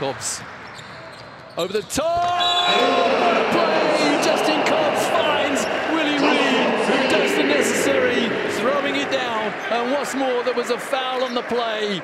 Cobbs. Over the top! What a play! Justin Cobbs finds Willie Reed, who does the necessary, throwing it down. And what's more, there was a foul on the play.